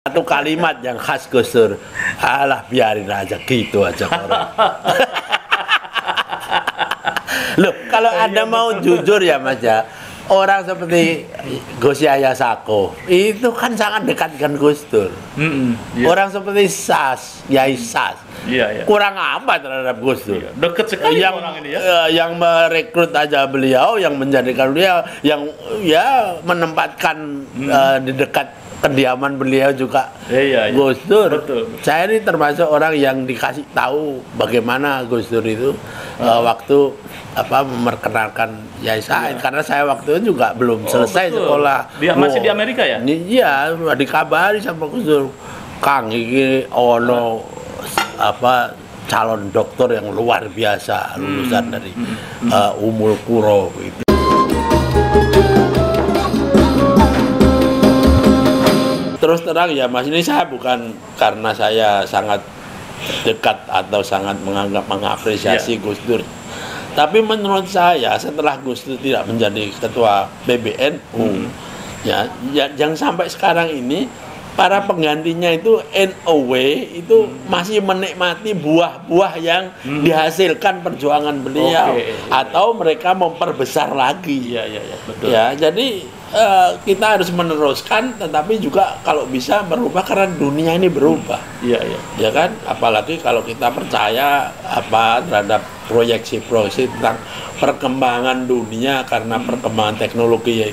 satu kalimat yang khas Gus Dur. Alah biarin aja gitu aja orang. Loh, kalau Anda mau jujur ya Mas ya, orang seperti Gus Yahya Sako itu kan sangat dekat dengan Gus Dur. Mm-mm, iya. Orang seperti Sas, Yai Sas, Iya, iya. kurang apa terhadap Gus Dur? Iya, Deket sekali yang orang ini ya. eh, yang merekrut aja beliau, yang menjadikan beliau, yang ya menempatkan Hmm. eh, di dekat kediaman beliau juga Iya, iya. Gus Dur. Betul. Saya ini termasuk orang yang dikasih tahu bagaimana Gus Dur itu eh, waktu apa memperkenalkan Yai Said karena saya waktu itu juga belum Iya. Oh, selesai betul. sekolah. Dia masih Wow. di Amerika ya? Iya, dikabari sama Gus Dur. Kang iki ono apa calon dokter yang luar biasa lulusan Hmm. dari eh, Umul Kuro gitu. Terus terang ya Mas ini saya bukan karena saya sangat dekat atau sangat menganggap mengapresiasi Ya. Gus Dur. Tapi menurut saya setelah Gus Dur tidak menjadi ketua PBNU, Hmm. ya, ya yang sampai sekarang ini para penggantinya itu NOW itu Hmm. masih menikmati buah-buah yang dihasilkan perjuangan beliau Oke. atau mereka memperbesar lagi. Iya, iya, iya, betul. Ya, jadi eh, kita harus meneruskan, tetapi juga kalau bisa berubah karena dunia ini berubah, Iya, iya. ya kan? Apalagi kalau kita percaya apa terhadap proyeksi-proyeksi tentang perkembangan dunia karena perkembangan teknologi Iya,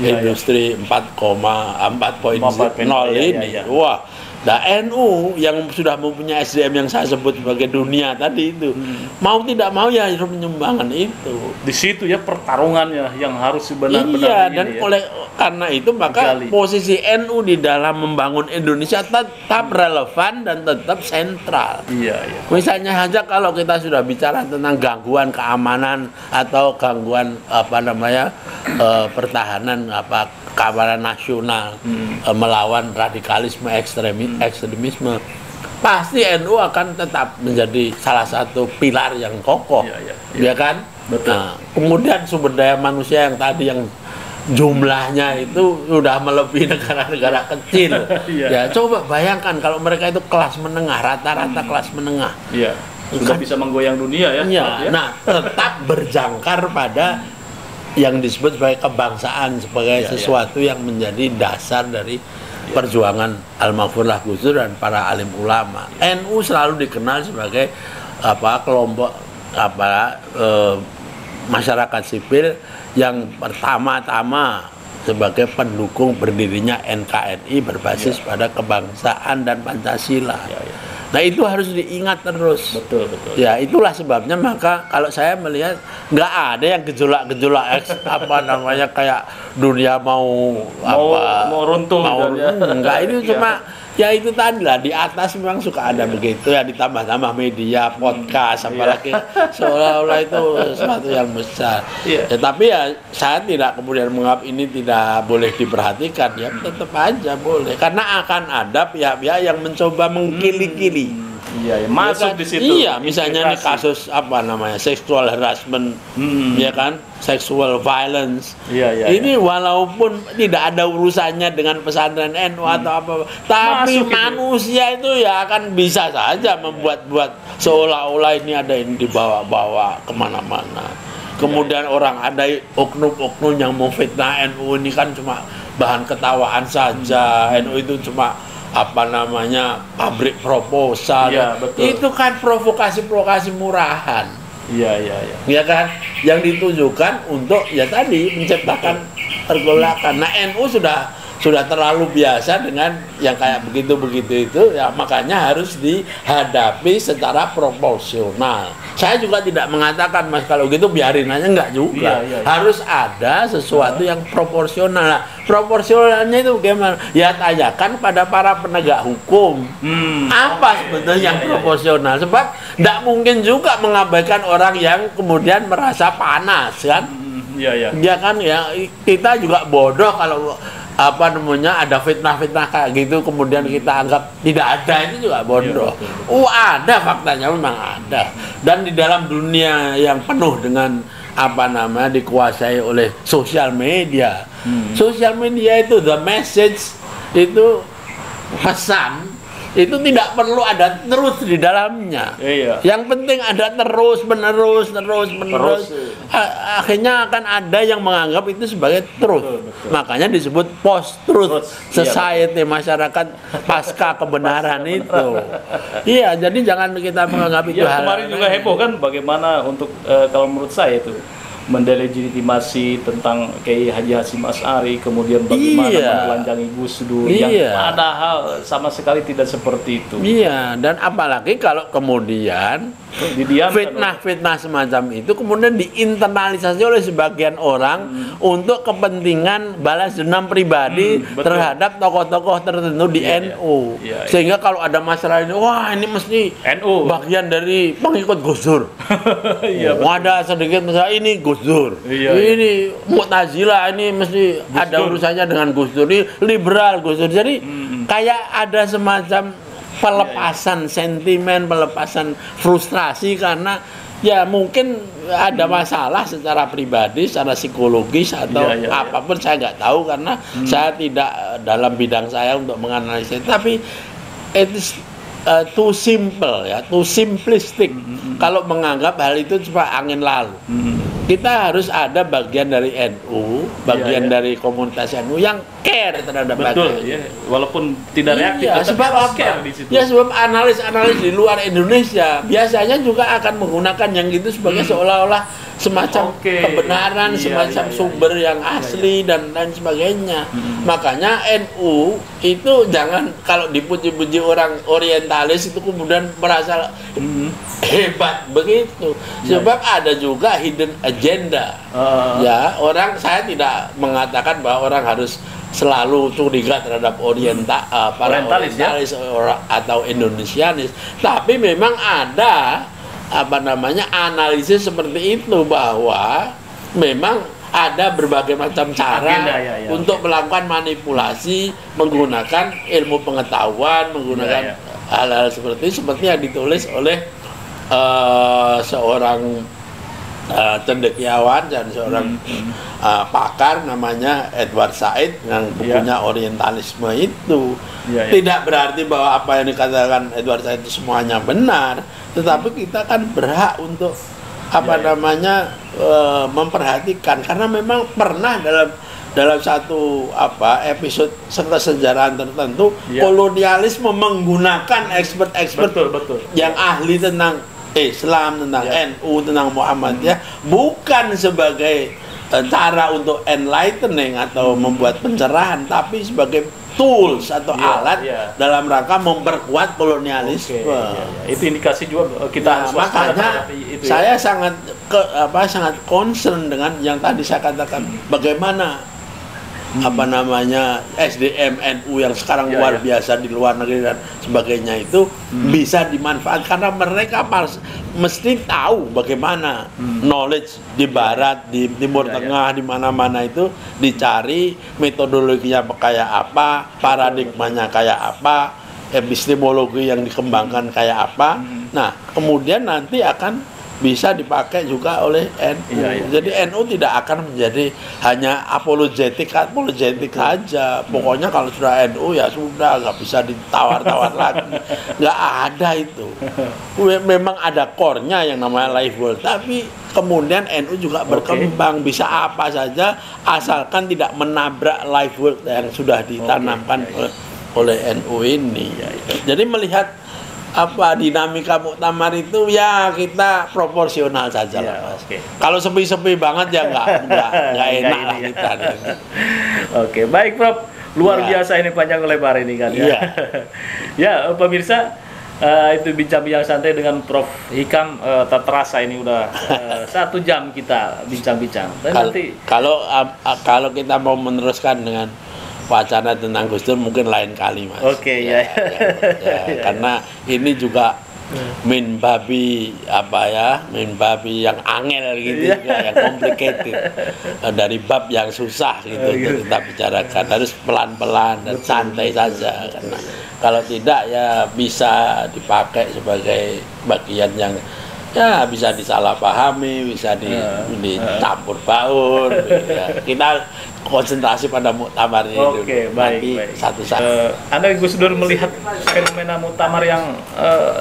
iya. industri 4,4.0 4.0, iya, ini, iya, iya. wah. Nah, NU yang sudah mempunyai SDM yang saya sebut sebagai dunia tadi itu, Hmm. mau tidak mau ya harus menyumbangkan itu. Di situ ya pertarungannya yang harus benar-benar iya, dan ya. oleh karena itu maka Digali. posisi NU di dalam membangun Indonesia tetap relevan dan tetap sentral. Iya, iya. Misalnya saja kalau kita sudah bicara tentang gangguan keamanan atau gangguan apa namanya eh, pertahanan apa keamanan nasional Hmm. eh, melawan radikalisme ekstremi, ekstremisme pasti NU akan tetap menjadi salah satu pilar yang kokoh, Iya, iya, ya kan? Betul. Nah, kemudian sumber daya manusia yang tadi yang jumlahnya itu sudah melebihi negara-negara kecil. Iya. Ya, coba bayangkan kalau mereka itu kelas menengah, rata-rata kelas menengah. Iya. Sudah Kan- bisa menggoyang dunia ya. Ya, ya. nah tetap berjangkar pada yang disebut sebagai kebangsaan sebagai iya. sesuatu yang menjadi dasar dari perjuangan Al-Maghfurlah Gus Dur dan para alim ulama. NU selalu dikenal sebagai apa kelompok apa eh, masyarakat sipil yang pertama-tama sebagai pendukung berdirinya NKRI berbasis pada kebangsaan dan Pancasila. Iya, iya. Nah itu harus diingat terus. Betul, betul. Ya itulah sebabnya maka kalau saya melihat nggak ada yang gejolak-gejolak apa namanya kayak dunia mau, Mau- apa mau runtuh mau gitu ya. enggak itu Iya. cuma ya itu tadi lah di atas memang suka ada begitu ya ditambah-tambah media podcast apalagi seolah-olah itu sesuatu yang besar. Iya. ya tapi ya saya tidak kemudian menganggap ini tidak boleh diperhatikan ya tetap aja boleh. Karena akan ada pihak-pihak yang mencoba mengkili-kili Iya, ya. Masuk di situ. Iya, misalnya nih Integrasi. kasus apa namanya sexual harassment, Hmm. ya kan, sexual violence. Iya, iya. Ini walaupun tidak ada urusannya dengan pesantren NU atau apa, tapi Masuk itu. manusia itu ya akan bisa saja membuat-buat seolah-olah ini ada yang dibawa-bawa ke mana-mana. Kemudian orang ada oknum-oknum yang mau fitnah NU ini kan cuma bahan ketawaan saja. NU itu cuma apa namanya pabrik proposal. Iya, betul. Itu kan provokasi-provokasi murahan Iya, iya, iya. ya kan yang ditujukan untuk ya tadi menciptakan pergolakan nah NU sudah sudah terlalu biasa dengan yang kayak begitu begitu itu ya makanya harus dihadapi secara proporsional. Saya juga tidak mengatakan mas kalau gitu biarin aja enggak juga. Iya, iya, iya. harus ada sesuatu yang proporsional. Nah, proporsionalnya itu gimana? Ya tanyakan pada para penegak hukum. Hmm. apa sebetulnya yang Iya, iya, iya. proporsional? Sebab tidak mungkin juga mengabaikan orang yang kemudian merasa panas kan? Iya, iya. ya kan? Ya kita juga bodoh kalau apa namanya ada fitnah-fitnah kayak gitu kemudian kita anggap tidak ada itu juga bodoh. Betul, Oh ada faktanya memang ada dan di dalam dunia yang penuh dengan apa namanya dikuasai oleh sosial media. Hmm. Sosial media itu the message itu pesan itu tidak perlu ada terus di dalamnya. Iya. Yang penting ada terus menerus terus menerus. Terus, A- Akhirnya akan ada yang menganggap itu sebagai. Betul, betul. Makanya disebut post truth iya, society masyarakat pasca kebenaran itu. Iya, jadi jangan kita menganggap itu Ya hal kemarin juga heboh kan bagaimana untuk eh, kalau menurut saya itu mendelegitimasi tentang Kiai Haji Hasim As'ari kemudian bagaimana Iya. menelanjangi Gus Dur yang Iya. padahal sama sekali tidak seperti itu. Iya, dan apalagi kalau kemudian fitnah-fitnah semacam itu kemudian diinternalisasi oleh sebagian orang untuk kepentingan balas dendam pribadi Hmm, betul. terhadap tokoh-tokoh tertentu di Iya, iya. NU. Iya, iya. Sehingga kalau ada masalah ini, wah ini mesti NU. bagian dari pengikut Gus Dur. Iya, Oh, ada sedikit masalah ini Gus Dur. Iya, ini Mu'tazilah ini mesti ada Dur. urusannya dengan Gus Dur. Ini liberal Gus Dur. Jadi Hmm, kayak ada semacam pelepasan sentimen, pelepasan frustrasi karena ya mungkin ada masalah secara pribadi, secara psikologis atau Iya, iya, iya. apa pun saya nggak tahu karena saya tidak eh, dalam bidang saya untuk menganalisis. Tapi it is uh, too simple ya, too simplistic kalau menganggap hal itu cuma angin lalu. Hmm. Kita harus ada bagian dari NU, bagian Iya, iya. dari komunitas NU yang care terhadap Betul, bangsa. ya. Walaupun tidak reaktif, Iya, sebab apa? care di situ. Ya sebab analis-analis di luar Indonesia biasanya juga akan menggunakan yang gitu sebagai seolah-olah semacam Hmm. Oke. kebenaran, Iya, semacam iya, iya, sumber yang asli dan lain sebagainya. Hmm. Makanya NU itu jangan kalau dipuji-puji orang orientalis itu kemudian merasa Hmm. hebat begitu. Iya, Sebab ada juga hidden agenda. Ah, Ya, orang saya tidak mengatakan bahwa orang harus selalu curiga terhadap orienta eh, para Orientalis, ya? orientalis ora- atau Indonesianis, tapi memang ada apa namanya analisis seperti itu bahwa memang ada berbagai macam cara Agenda, ya, ya, untuk melakukan manipulasi menggunakan ilmu pengetahuan, menggunakan Ya, ya. hal-hal seperti seperti yang ditulis oleh eh, seorang eh, cendekiawan dan seorang Hmm, eh, pakar namanya Edward Said yang bukunya Orientalisme itu Iya, iya. tidak berarti bahwa apa yang dikatakan Edward Said itu semuanya benar, tetapi kita kan berhak untuk apa Iya, iya. namanya eh, memperhatikan karena memang pernah dalam dalam satu apa episode kesejarahan tertentu Iya. kolonialisme menggunakan expert-expert yang ahli tentang Islam, tentang Ya. NU, tentang Muhammadiyah bukan sebagai eh, cara untuk enlightening atau membuat pencerahan, tapi sebagai tools atau Ya, alat ya. dalam rangka memperkuat kolonialisme. Oke, iya, iya. Itu indikasi juga eh, kita Nah, harus makanya itu ya. saya sangat ke, apa sangat concern dengan yang tadi saya katakan bagaimana apa namanya SDM NU yang sekarang Ya, luar ya. biasa di luar negeri dan sebagainya itu bisa dimanfaatkan karena mereka pas, mesti tahu bagaimana knowledge di barat di timur Ya, ya. tengah di mana-mana itu dicari metodologinya kayak apa paradigmanya kayak apa epistemologi yang dikembangkan kayak apa. Nah kemudian nanti akan bisa dipakai juga oleh NU. Iya, iya, Jadi NU tidak akan menjadi hanya apologetik apologetik saja. Pokoknya kalau sudah NU ya sudah nggak bisa ditawar-tawar lagi. Nggak ada itu. Me- Memang ada core-nya yang namanya life goal, tapi kemudian NU juga Oke. berkembang bisa apa saja asalkan tidak menabrak life goal yang sudah ditanamkan iya, iya. oleh, oleh NU ini. Jadi melihat apa dinamika muktamar itu ya kita proporsional saja lah mas. oke. Kalau sepi-sepi banget ya nggak nggak nggak Nggak enak lah ya. kita. Oke, baik Prof. Luar Ya. biasa ini panjang lebar ini kan ya. Iya. ya, eh, pemirsa, eh, itu bincang-bincang santai dengan Prof. Hikam eh, tak terasa ini udah eh, satu jam kita bincang-bincang. Kal- nanti Kalau a- kalau kita mau meneruskan dengan wacana tentang Gus Dur mungkin lain kali mas. Oke, ya. ya, ya, karena ini juga min babi apa ya min babi yang angel gitu Iya. juga, yang complicated Eh, dari bab yang susah gitu Oh, gitu. untuk kita bicarakan harus pelan-pelan dan santai saja karena kalau tidak ya bisa dipakai sebagai bagian yang ya bisa disalahpahami bisa di, Ya. dicampur baur ya. kita konsentrasi pada muktamar ini Oke, dulu. baik, Nanti baik. satu-satu. Eh, anda Gus Dur melihat fenomena muktamar yang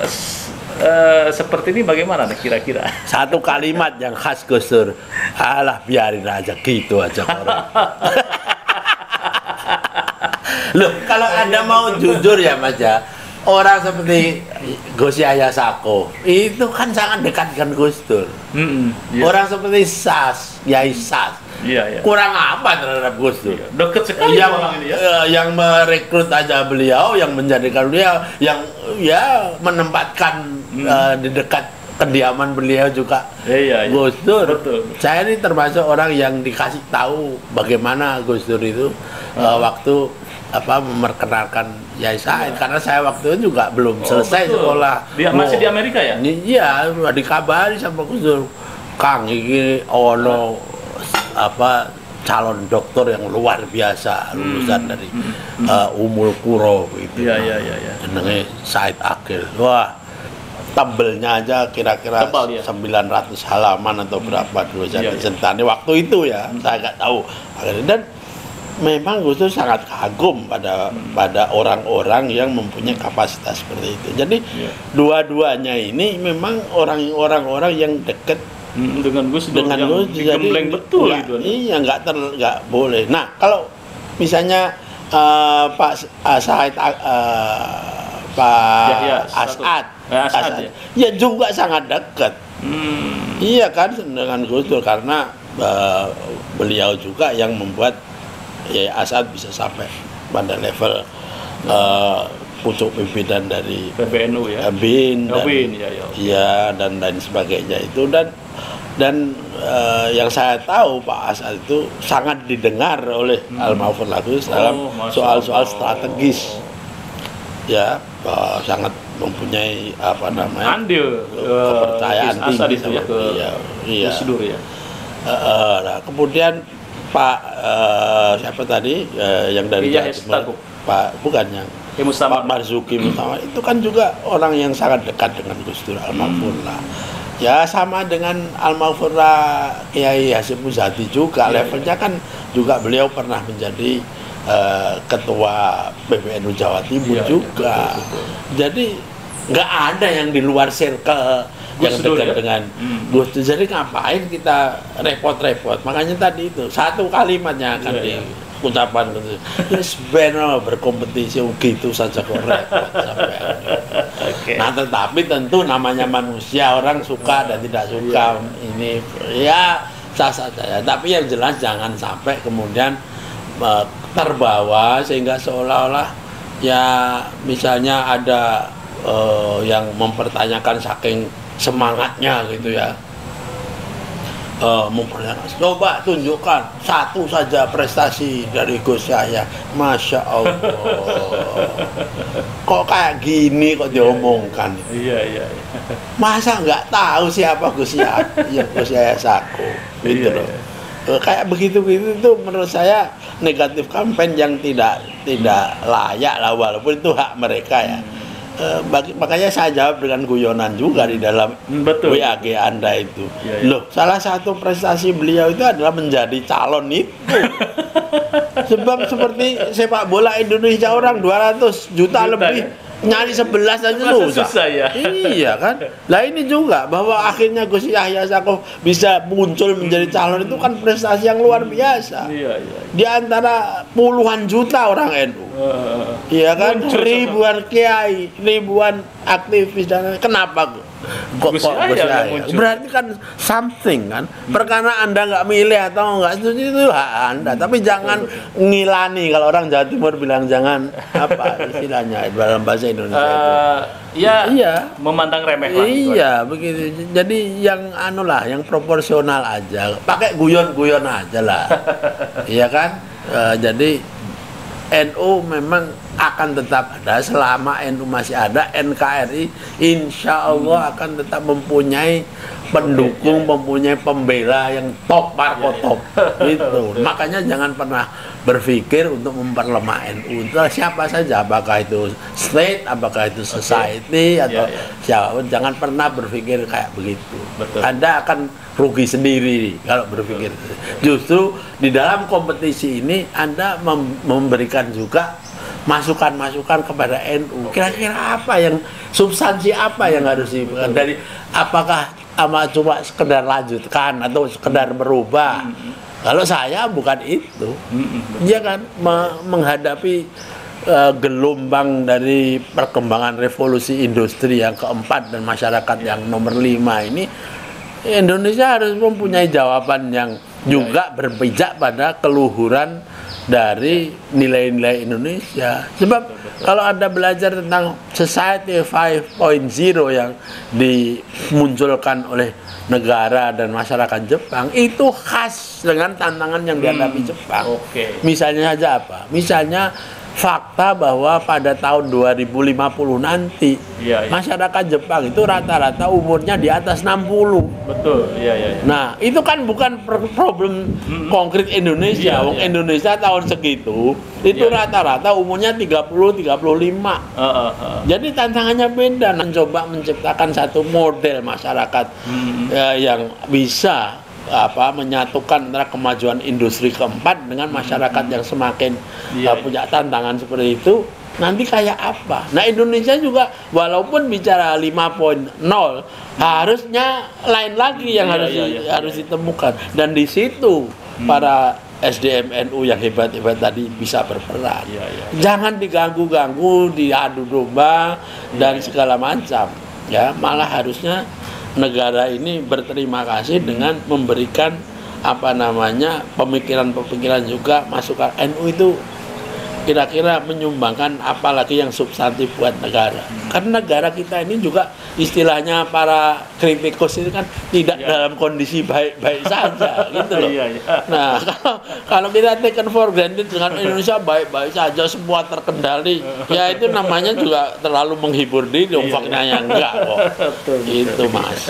s- eh, seperti ini bagaimana kira-kira? Satu kalimat yang khas Gus Dur. Alah biarin aja gitu aja orang. Loh, kalau Anda mau jujur ya Mas ya, orang seperti Gus Yahya Sako itu kan sangat dekat dengan Gus Dur. Hmm, iya. Orang seperti Sas, Yai Sas, Iya, iya. kurang apa terhadap Gus Dur? Iya, Deket sekali yang orang ini ya. eh, yang merekrut aja beliau, yang menjadikan beliau, yang ya menempatkan Hmm. eh, di dekat kediaman beliau juga Iya, iya. Gus Dur. Betul. Saya ini termasuk orang yang dikasih tahu bagaimana Gus Dur itu Hmm. waktu apa memperkenalkan Yai Said karena saya waktu itu juga belum Oh, selesai betul. sekolah. Dia masih di Amerika ya? iya dikabari sama Gus Dur. Kang ini ono apa calon dokter yang luar biasa lulusan dari eh, Umul Kuro gitu. Iya, iya, iya, iya. Jenenge Said Akil. Wah, tebelnya aja kira-kira Tebal, ya. 900 halaman atau berapa dulu Iya, jadi iya. centane waktu itu ya. Saya nggak tahu. Dan memang Gus Dur sangat kagum pada pada orang-orang yang mempunyai kapasitas seperti itu. Jadi Iya. dua-duanya ini memang orang-orang yang dekat Hmm, dengan Gus Dur dengan yang Gus jadi betul nggak- gitu. Iya nggak ter nggak boleh. Nah kalau misalnya eh, Pak eh, Said eh, Pak Yahya, Asad, Eh, Asad, ya. ya juga sangat dekat. Hmm, Iya kan dengan Gus Dur karena eh, beliau juga yang membuat ya Asad bisa sampai pada level eh, pucuk pimpinan dari PBNU ya. BIN Oh, dan- BIN, ya, ya. Iya dan lain sebagainya itu dan dan eh, yang saya tahu Pak Asad itu sangat didengar oleh Almarhum Lagus dalam Hmm. Oh, soal-soal strategis ya eh, sangat mempunyai apa namanya Andil Ke- kepercayaan Asad tinggi ya sama ke beliau. Iya. Gus Dur ya. Eh, eh, nah, kemudian Pak eh, siapa tadi eh, yang dari Iya, Jawa Timur? Stakuf. Pak bukan yang Ya Mustama. Pak Marzuki Mutama itu kan juga orang yang sangat dekat dengan Gus Dur almarhumlah. Ya sama dengan almarhumlah Kiai Hasyim Muzadi juga Iya, levelnya kan juga beliau pernah menjadi eh, ketua PBNU Jawa Timur Iya, iya, juga. betul, betul. Jadi nggak ada yang di luar circle Gus yang dekat ya? dengan Hmm. Gus Dur. Jadi ngapain kita repot-repot? Makanya tadi itu satu kalimatnya akan Iya, iya. diucapkan gitu. Terus benar berkompetisi gitu saja kok repot sampai. Oke. Nah tetapi tentu namanya manusia orang suka dan tidak suka ini ya sah saja. Tapi yang jelas jangan sampai kemudian eh, terbawa sehingga seolah-olah ya misalnya ada eh, yang mempertanyakan saking semangatnya gitu ya. Eh, mempertanyakan coba tunjukkan satu saja prestasi dari Gus Yahya Masya Allah kok kayak gini kok diomongkan Iya, iya. iya. masa nggak tahu siapa Gus Yahya ya, Gus Yahya Sako gitu Iya, loh iya. Kayak begitu begitu itu menurut saya negatif campaign yang tidak tidak layak lah walaupun itu hak mereka ya Eh, bagi- makanya saya jawab dengan guyonan juga di dalam Hmm, betul. WAG Anda itu Iya, iya. loh salah satu prestasi beliau itu adalah menjadi calon itu sebab seperti sepak bola Indonesia orang 200 juta, Juta, lebih ya? Nyari 11 aja susah. susah ya? Iya kan? Lah ini juga bahwa akhirnya Gus Yahya Sako bisa muncul menjadi calon itu kan prestasi yang luar biasa. Iya, iya. Di antara puluhan juta orang NU. Iya kan? Muncul ribuan kiai, ribuan aktivis dan kenapa kok kok, Gus kok Gus. Berarti kan something kan. Perkara Anda nggak milih atau nggak setuju itu hak Anda, tapi jangan ngilani kalau orang Jawa Timur bilang jangan apa istilahnya dalam bahasa Indonesia itu. eh, ya, Iya. memandang remeh lah. Iya, begitu. Jadi yang anu lah, yang proporsional aja. Pakai guyon-guyon aja lah. iya kan? Eh, jadi NU memang akan tetap ada. Selama NU masih ada NKRI insya Allah akan tetap mempunyai pendukung, mempunyai pembela yang top marko top. Gitu. Makanya jangan pernah berpikir untuk memperlemah NU itu siapa saja apakah itu state apakah itu society atau Ya, ya. siapa jangan pernah berpikir kayak begitu. Betul. anda akan rugi sendiri kalau berpikir. Justru di dalam kompetisi ini anda mem- memberikan juga masukan-masukan kepada NU kira-kira apa yang substansi apa yang harus di dari apakah ama cuma sekedar lanjutkan atau sekedar merubah kalau saya bukan itu. Dia kan? Me- menghadapi eh, gelombang dari perkembangan revolusi industri yang keempat dan masyarakat yang nomor lima ini Indonesia harus mempunyai jawaban yang juga berpijak pada keluhuran dari nilai-nilai Indonesia. Sebab kalau Anda belajar tentang Society 5.0 yang dimunculkan oleh negara dan masyarakat Jepang itu khas dengan tantangan yang dihadapi Jepang. Oke. Misalnya saja apa? Misalnya fakta bahwa pada tahun 2050 nanti Iya, iya. masyarakat Jepang itu rata-rata umurnya di atas 60. Betul. Iya, iya. iya. Nah, itu kan bukan problem konkret Indonesia. Wong iya. Indonesia tahun segitu itu Iya. rata-rata umurnya 30 35. Heeh, heeh. Jadi tantangannya beda. Mencoba menciptakan satu model masyarakat Hmm. ya, yang bisa apa menyatukan antara kemajuan industri keempat dengan masyarakat yang semakin Iya, uh, punya tantangan seperti itu nanti kayak apa? Nah Indonesia juga walaupun bicara 5.0 harusnya lain lagi yang Iya, harus iya, di- iya, harus ditemukan dan di situ para SDM NU yang hebat-hebat tadi bisa berperan. Iya, iya. Jangan diganggu-ganggu, diadu domba dan segala macam. Ya, malah harusnya negara ini berterima kasih dengan memberikan apa namanya pemikiran-pemikiran juga masukan NU itu kira-kira menyumbangkan apalagi yang substantif buat negara. Karena negara kita ini juga istilahnya para kritikus itu kan tidak Iya. dalam kondisi baik-baik saja gitu loh. Iya, iya. Nah, kalau, kalau kita taken for granted dengan Indonesia baik-baik saja, semua terkendali, ya itu namanya juga terlalu menghibur diri, dong Iya, faktanya enggak kok. Betul, betul. Itu mas.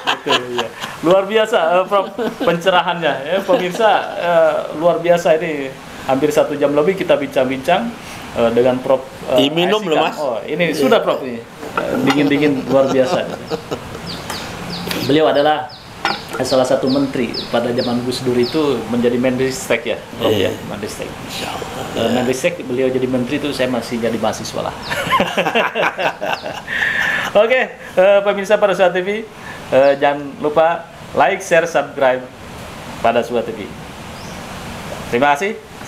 Betul, iya. Luar biasa, eh, Prof, pencerahannya. Ya, pemirsa, eh, luar biasa ini. Hampir satu jam lebih kita bincang-bincang eh, dengan Prof. eh, Diminum Aisyikam. loh, Mas. Oh, ini sudah Prof ini. Eh, Dingin-dingin luar biasa. Beliau adalah salah satu menteri pada zaman Gus Dur itu menjadi Menristek ya, Prof ya, Iya. Menristek. Eh, Menristek beliau jadi menteri itu saya masih jadi mahasiswa lah. Oke, eh, pemirsa pada Suara TV, eh, jangan lupa like, share, subscribe pada Suara TV. Terima kasih.